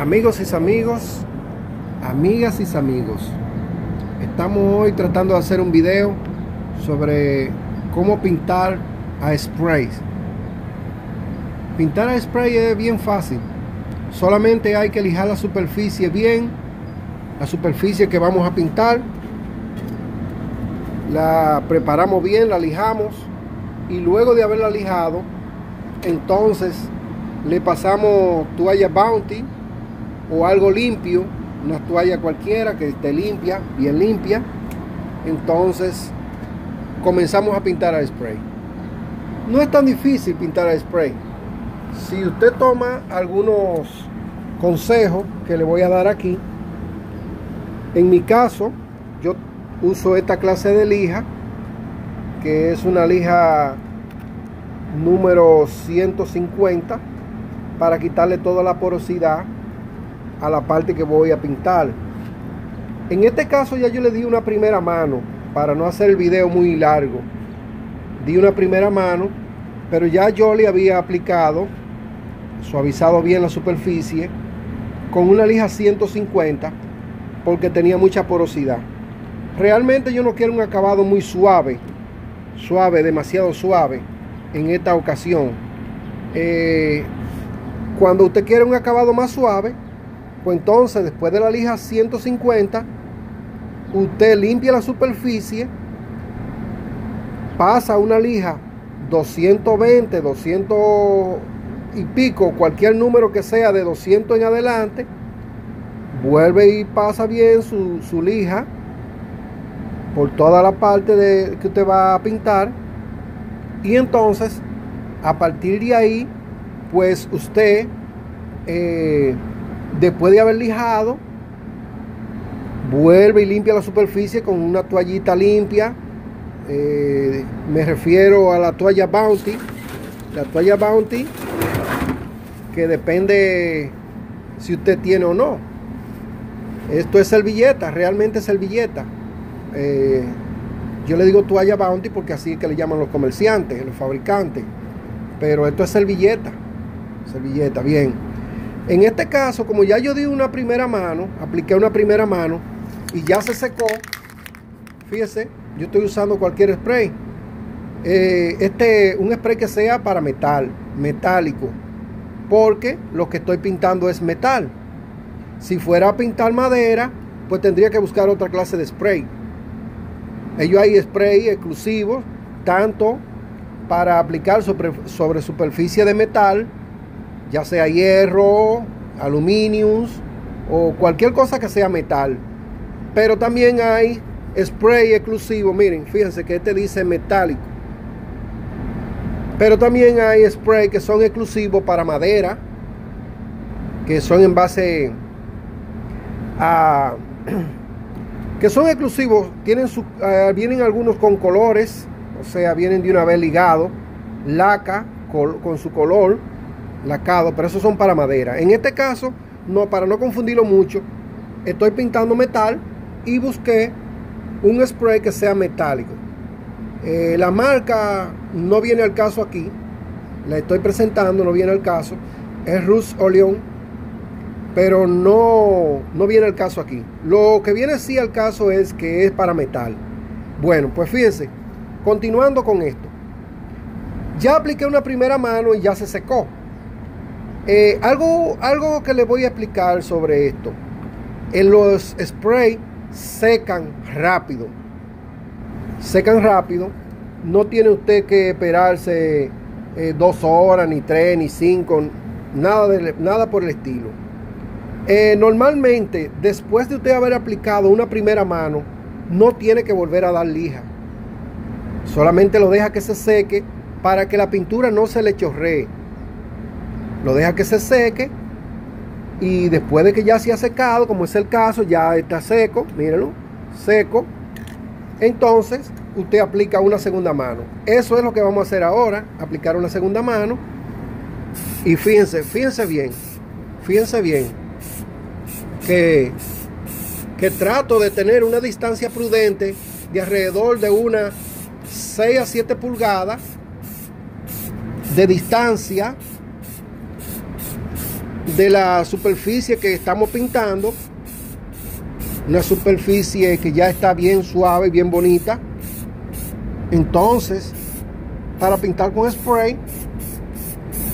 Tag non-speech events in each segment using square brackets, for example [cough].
Amigos y amigos, amigas y amigos, estamos hoy tratando de hacer un video sobre cómo pintar a spray. Pintar a spray es bien fácil, solamente hay que lijar la superficie bien, la superficie que vamos a pintar, la preparamos bien, la lijamos y luego de haberla lijado, entonces le pasamos toalla Bounty o algo limpio, una toalla cualquiera que esté limpia, bien limpia. Entonces comenzamos a pintar a spray. No es tan difícil pintar a spray. Si usted toma algunos consejos que le voy a dar aquí, en mi caso, yo uso esta clase de lija, que es una lija número 150, para quitarle toda la porosidad a la parte que voy a pintar. En este caso ya yo le di una primera mano para no hacer el video muy largo. Di una primera mano, pero ya yo le había aplicado, suavizado bien la superficie con una lija 150 porque tenía mucha porosidad. Realmente yo no quiero un acabado muy suave, suave, demasiado suave en esta ocasión. Eh, cuando usted quiere un acabado más suave, pues entonces, después de la lija 150, usted limpia la superficie, pasa una lija 220, 200 y pico, cualquier número que sea de 200 en adelante, vuelve y pasa bien su, su lija por toda la parte de, que usted va a pintar. Y entonces, a partir de ahí, pues usted... Eh, Después de haber lijado, vuelve y limpia la superficie con una toallita limpia. Eh, me refiero a la toalla Bounty. La toalla Bounty, que depende si usted tiene o no. Esto es servilleta, realmente servilleta. Eh, yo le digo toalla Bounty porque así es que le llaman los comerciantes, los fabricantes. Pero esto es servilleta. Servilleta, bien. En este caso, como ya yo di una primera mano, apliqué una primera mano y ya se secó, fíjese, yo estoy usando cualquier spray. Eh, este, un spray que sea para metal, metálico, porque lo que estoy pintando es metal. Si fuera a pintar madera, pues tendría que buscar otra clase de spray. Ellos hay spray exclusivos, tanto para aplicar sobre, sobre superficie de metal, ya sea hierro, aluminio o cualquier cosa que sea metal. Pero también hay spray exclusivo, miren, fíjense que este dice metálico. Pero también hay spray que son exclusivos para madera, que son en base a [clears throat] que son exclusivos, tienen su, eh, vienen algunos con colores, o sea, vienen de una vez ligado, laca con su color lacado, pero esos son para madera. En este caso, no, para no confundirlo mucho, estoy pintando metal y busqué un spray que sea metálico. Eh, la marca no viene al caso aquí, la estoy presentando, no viene al caso. Es Rus Oleon, pero no, no viene al caso aquí. Lo que viene sí al caso es que es para metal. Bueno, pues fíjense, continuando con esto. Ya apliqué una primera mano y ya se secó. Eh, algo, algo que les voy a explicar sobre esto. En los spray secan rápido. Secan rápido. No tiene usted que esperarse eh, dos horas, ni tres, ni cinco. Nada, nada por el estilo. Eh, normalmente, después de usted haber aplicado una primera mano, no tiene que volver a dar lija. Solamente lo deja que se seque para que la pintura no se le chorree lo deja que se seque y después de que ya se ha secado, como es el caso, ya está seco, mírenlo, seco, entonces usted aplica una segunda mano. Eso es lo que vamos a hacer ahora, aplicar una segunda mano. Y fíjense, fíjense bien, fíjense bien que, que trato de tener una distancia prudente de alrededor de unas 6 a 7 pulgadas de distancia de la superficie que estamos pintando. Una superficie que ya está bien suave, y bien bonita. Entonces, para pintar con spray,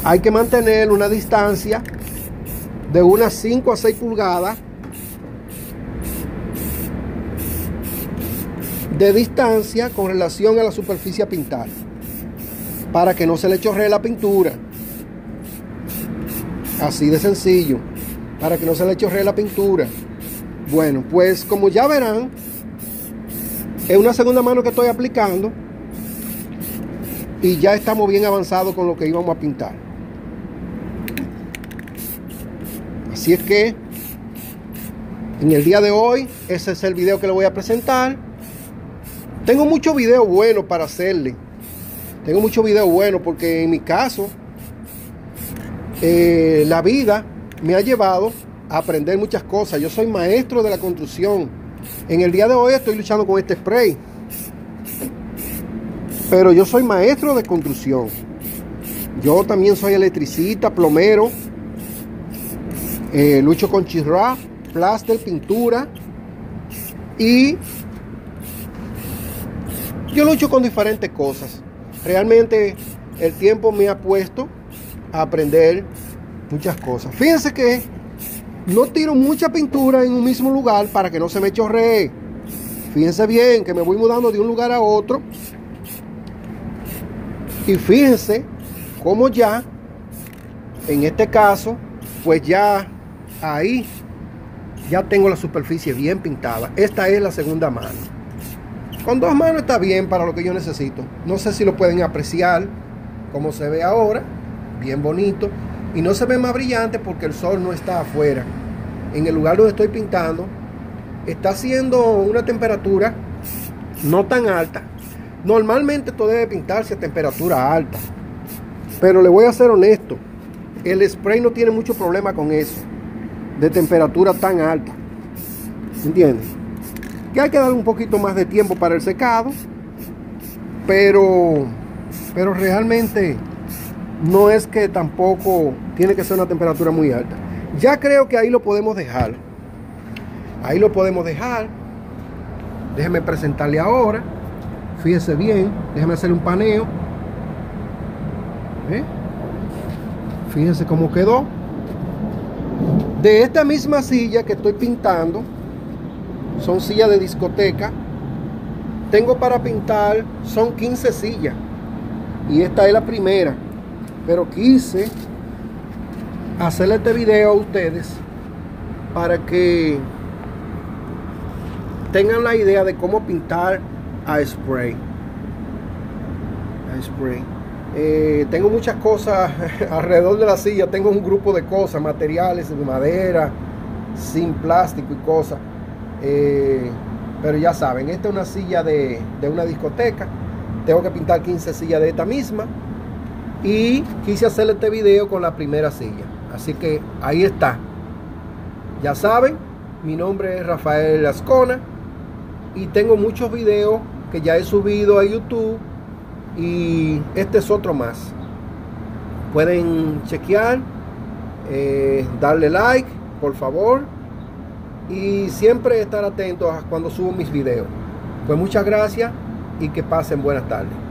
hay que mantener una distancia de unas 5 a 6 pulgadas de distancia con relación a la superficie a pintar para que no se le chorree la pintura así de sencillo para que no se le chorree la pintura. Bueno pues como ya verán es una segunda mano que estoy aplicando y ya estamos bien avanzados con lo que íbamos a pintar. Así es que en el día de hoy ese es el video que le voy a presentar. Tengo muchos videos buenos para hacerle. Tengo muchos videos buenos porque en mi caso, eh, la vida me ha llevado a aprender muchas cosas. Yo soy maestro de la construcción. En el día de hoy estoy luchando con este spray. Pero yo soy maestro de construcción. Yo también soy electricista, plomero. Eh, lucho con chirra, plaster, pintura. Y yo lucho con diferentes cosas. Realmente el tiempo me ha puesto aprender muchas cosas. Fíjense que no tiro mucha pintura en un mismo lugar para que no se me chorree. Fíjense bien que me voy mudando de un lugar a otro. Y fíjense cómo ya, en este caso, pues ya ahí ya tengo la superficie bien pintada. Esta es la segunda mano. Con dos manos está bien para lo que yo necesito. No sé si lo pueden apreciar como se ve ahora. Bien bonito. Y no se ve más brillante porque el sol no está afuera. En el lugar donde estoy pintando está haciendo una temperatura no tan alta. Normalmente todo debe pintarse a temperatura alta. Pero le voy a ser honesto. El spray no tiene mucho problema con eso. De temperatura tan alta. ¿Entiendes? que hay que dar un poquito más de tiempo para el secado, pero, pero realmente no es que tampoco tiene que ser una temperatura muy alta. Ya creo que ahí lo podemos dejar. Ahí lo podemos dejar. Déjeme presentarle ahora. Fíjese bien. Déjeme hacerle un paneo. ¿Eh? Fíjense cómo quedó. De esta misma silla que estoy pintando, son sillas de discoteca. Tengo para pintar, son 15 sillas. Y esta es la primera. Pero quise hacerle este video a ustedes para que tengan la idea de cómo pintar a spray. A spray. Eh, tengo muchas cosas [laughs] alrededor de la silla. Tengo un grupo de cosas, materiales de madera, sin plástico y cosas. Eh, pero ya saben, esta es una silla de, una discoteca. Tengo que pintar 15 sillas de esta misma. Y quise hacer este video con la primera silla. Así que ahí está. Ya saben, mi nombre es Rafael Ascona. Y tengo muchos videos que ya he subido a YouTube. Y este es otro más. Pueden chequear. Eh, darle like, por favor y siempre estar atentos a cuando subo mis videos. Pues muchas gracias y que pasen buenas tardes.